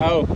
Oh.